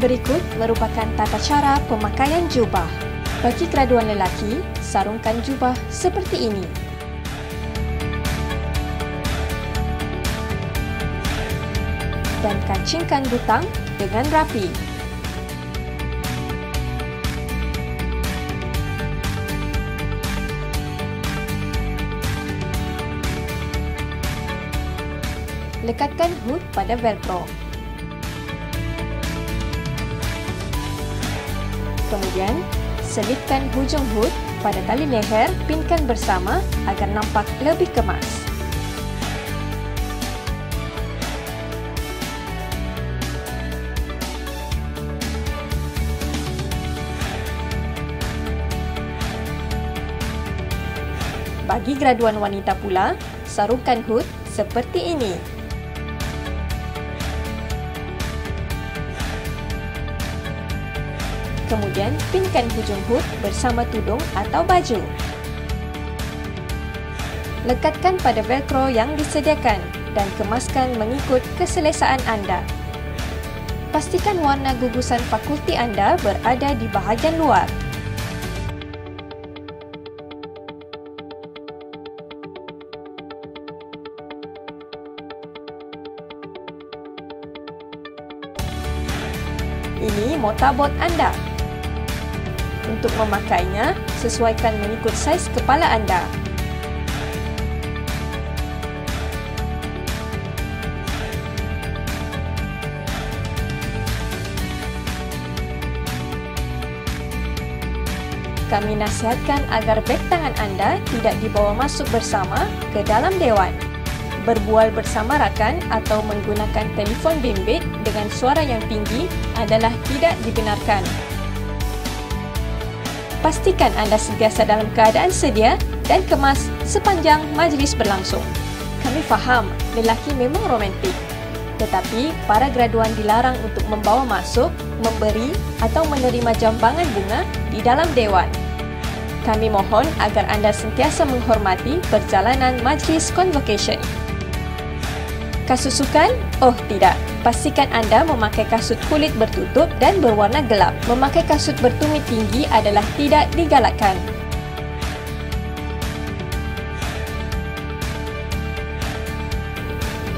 Berikut merupakan tata cara pemakaian jubah. Bagi graduan lelaki, sarungkan jubah seperti ini. Dan kancingkan butang dengan rapi. Lekatkan hood pada velcro. Kemudian, selitkan hujung hood pada tali leher, pinkan bersama agar nampak lebih kemas. Bagi graduan wanita pula, sarungkan hood seperti ini. Kemudian, pinkan hujung hood bersama tudung atau baju. Lekatkan pada velcro yang disediakan dan kemaskan mengikut keselesaan anda. Pastikan warna gugusan fakulti anda berada di bahagian luar. Ini motabot anda. Untuk memakainya, sesuaikan mengikut saiz kepala anda. Kami nasihatkan agar beg tangan anda tidak dibawa masuk bersama ke dalam dewan. Berbual bersama rakan atau menggunakan telefon bimbit dengan suara yang tinggi adalah tidak dibenarkan pastikan anda sentiasa dalam keadaan sedia dan kemas sepanjang majlis berlangsung. Kami faham lelaki memang romantik. Tetapi, para graduan dilarang untuk membawa masuk, memberi atau menerima jambangan bunga di dalam dewan. Kami mohon agar anda sentiasa menghormati perjalanan majlis convocation. Kasut sukan? Oh tidak. Pastikan anda memakai kasut kulit bertutup dan berwarna gelap. Memakai kasut bertumit tinggi adalah tidak digalakkan.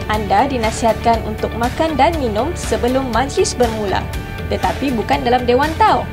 Anda dinasihatkan untuk makan dan minum sebelum majlis bermula. Tetapi bukan dalam dewan tau.